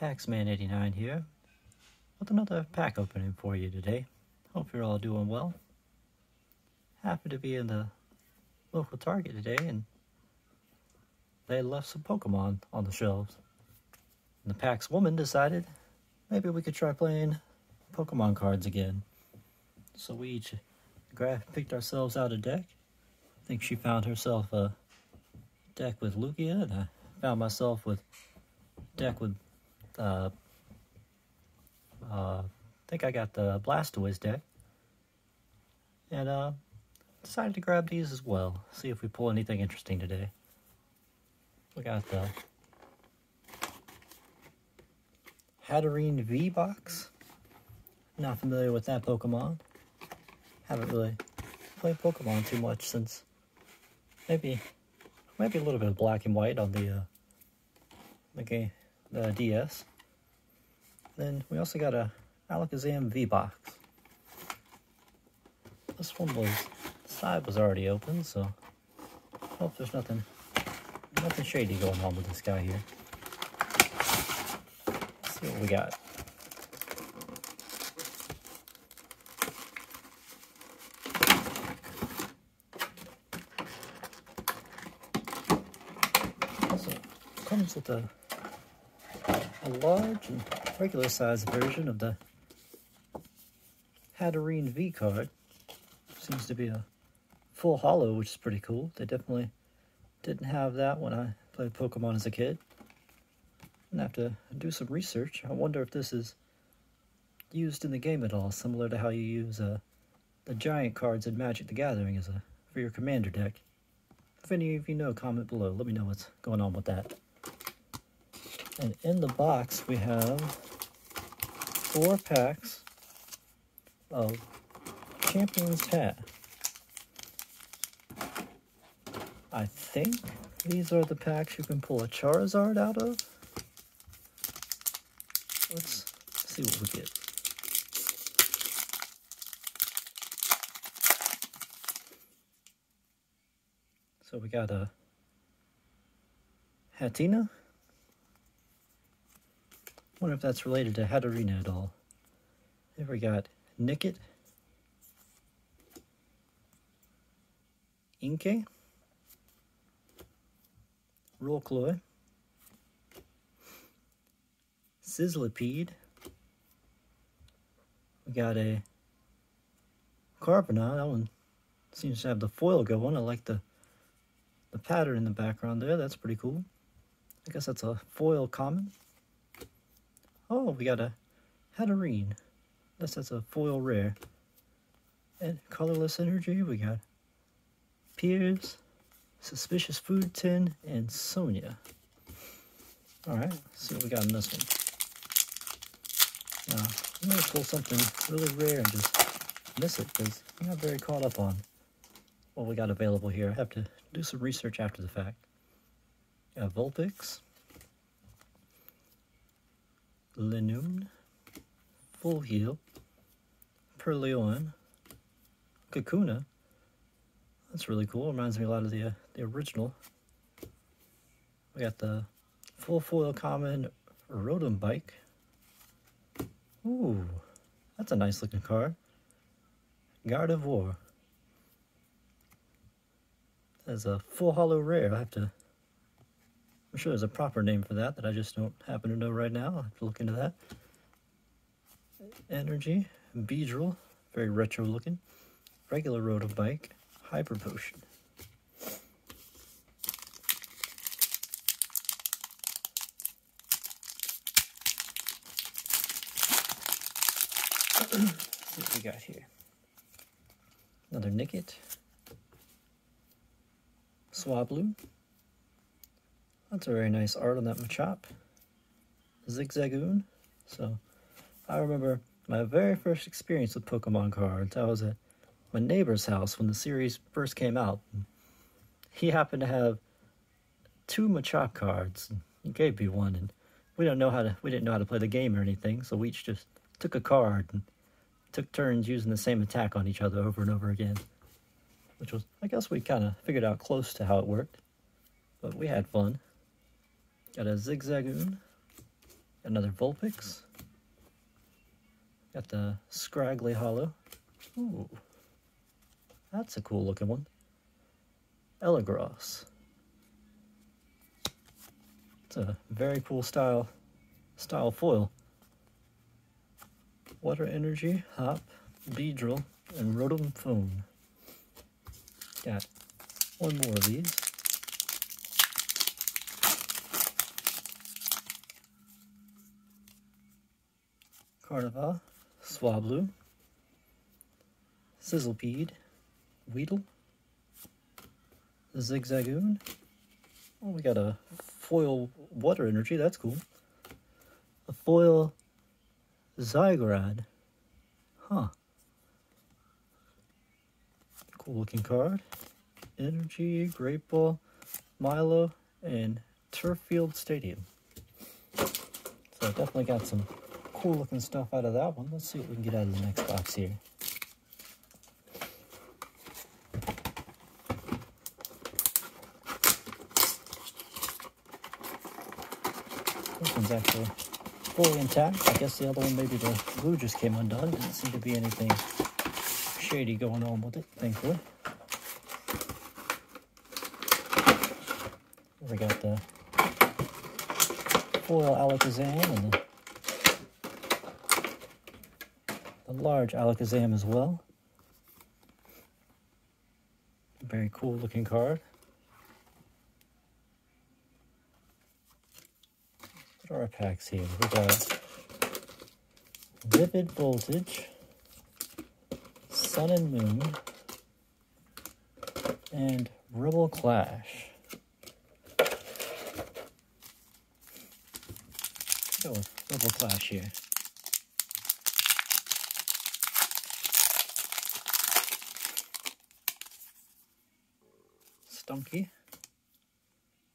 Packsman89 here with another pack opening for you today. Hope you're all doing well. Happy to be in the local Target today and they left some Pokemon on the shelves. And the Packs woman decided maybe we could try playing Pokemon cards again. So we each picked ourselves out a deck. I think she found herself a deck with Lugia and I found myself with deck with uh, uh, I think I got the Blastoise deck. And uh, decided to grab these as well. See if we pull anything interesting today. We got the Hatterene V-Box. Not familiar with that Pokemon. Haven't really played Pokemon too much since maybe maybe a little bit of black and white on the uh, the game the DS. Then we also got a Alakazam V-Box. This one was, side was already open, so hope there's nothing, nothing shady going on with this guy here. Let's see what we got. Also, comes with a a large and regular size version of the Hatterene V card. Seems to be a full holo, which is pretty cool. They definitely didn't have that when I played Pokemon as a kid. I'm gonna have to do some research. I wonder if this is used in the game at all, similar to how you use uh, the giant cards in Magic the Gathering as a for your commander deck. If any of you know, comment below. Let me know what's going on with that. And in the box, we have four packs of Champion's Path. I think these are the packs you can pull a Charizard out of. Let's see what we get. So we got a Hatenna. Wonder if that's related to Hatterene at all. There we got Nickit, Inkay, Rolycoly, Sizzlipede. We got a Carbonaut. That one seems to have the foil going. I like the the pattern in the background there. That's pretty cool. I guess that's a foil common. Oh, we got a Hatterene. This that's a foil rare. And colorless energy, we got Piers, Suspicious Food Tin, and Sonia. Alright, see what we got in this one. Now, I'm going to pull something really rare and just miss it because I'm not very caught up on what we got available here. I have to do some research after the fact. Got Vulpix, Linoone, Full Heal, Purrloin, Kakuna. That's really cool. Reminds me a lot of the uh, the original. We got the full foil common Rotom bike. Ooh, that's a nice looking card. Gardevoir. That's a full holo rare. I have to I'm sure there's a proper name for that that I just don't happen to know right now. I'll have to look into that. Energy, Beedrill, very retro looking. Regular Rotom Bike, Hyper Potion. what we got here. Another Nickit. Swablu. That's a very nice art on that Machop. Zigzagoon. So, I remember my very first experience with Pokemon cards. I was at my neighbor's house when the series first came out. He happened to have two Machop cards. He gave me one, and we don't know how to. We didn't know how to play the game or anything, so we each just took a card and took turns using the same attack on each other over and over again. Which was, I guess, we kind of figured out close to how it worked, but we had fun. Got a Zigzagoon, Another Vulpix. Got the Scraggy Holo. Ooh. That's a cool looking one. Elagros. It's a very cool style style foil. Water Energy, Hop, Beedrill, and Rotom Phone. Got one more of these. Carnival, Swablu, Sizzlipede, Weedle, Zigzagoon. Oh, we got a foil water energy, that's cool. A foil Zygarde. Huh. Cool looking card. Energy, Great Ball, Milo, and Turffield Stadium. So I definitely got some cool looking stuff out of that one. Let's see what we can get out of the next box here. This one's actually fully intact. I guess the other one, maybe the glue just came undone. Didn't seem to be anything shady going on with it, thankfully. We got the foil Alakazam and the, the large Alakazam as well. Very cool looking card. What are our packs here? We got Vivid Voltage, Sun and Moon, and Rebel Clash. Go with Clash here. Stunky.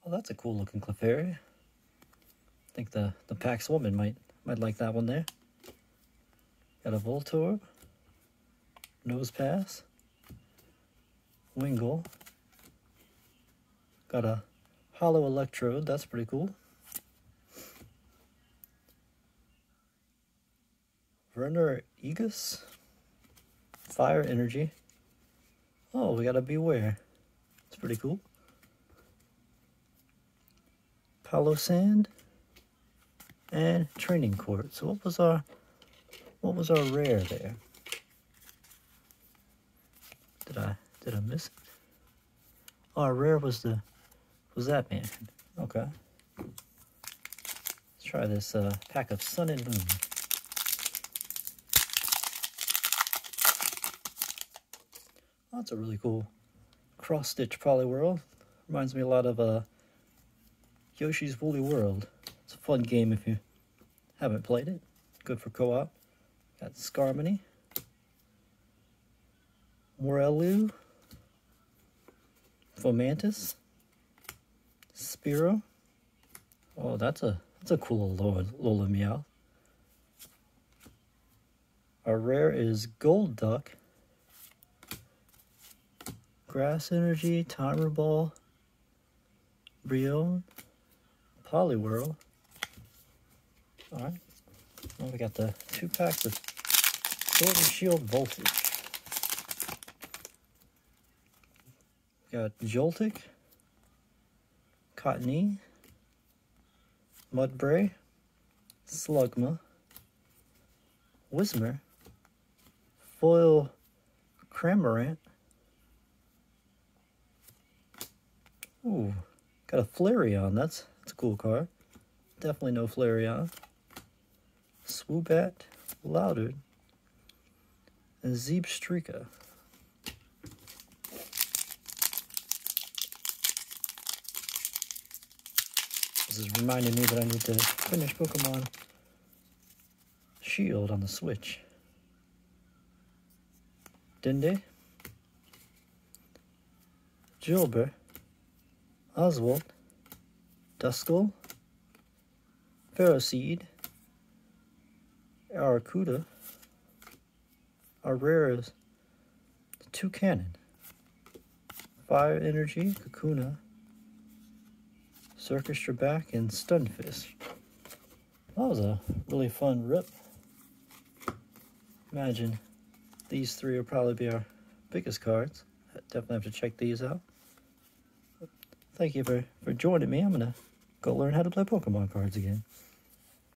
Oh, that's a cool looking Clefairy. I think the, the Packs woman might might like that one there. Got a Voltorb. Nose Pass. Wingull. Got a Holo Electrode, that's pretty cool. Werner Aegis. Fire Energy. Oh, we got a Bewear. It's pretty cool. Palossand. And Training Court. So what was our what was our rare there? Did I did I miss it? Our rare was the was that man. Okay. Let's try this uh, pack of Sun and Moon. Oh, that's a really cool cross stitch Poliwhirl. Reminds me a lot of uh, Yoshi's Woolly World. It's a fun game if you haven't played it. Good for co-op. Got Skarmory. Morelull. Fomantis. Spiro. Oh, that's a that's a cool Lola, Lola Meow. Our rare is Golduck. Grass Energy, Timer Ball, Brion, Poliwhirl. Alright. We got the two packs of and Shield Voltage. We got Joltik, Cottonee, Mudbray, Slugma, Whismur, Foil Cramorant, Ooh, got a Flareon. That's that's a cool car. Definitely no Flareon. Swoobat, Loudred, and Zebstrika. This is reminding me that I need to finish Pokemon Shield on the Switch. Dende, Gilbert, Oswald, Duskull, Ferroseed, Arrokuda, our rare is Toucannon, Fire Energy, Kakuna, Circus Trebek, and Stunfisk. That was a really fun rip. Imagine these three will probably be our biggest cards. Definitely have to check these out. Thank you for, for joining me. I'm going to go learn how to play Pokemon cards again.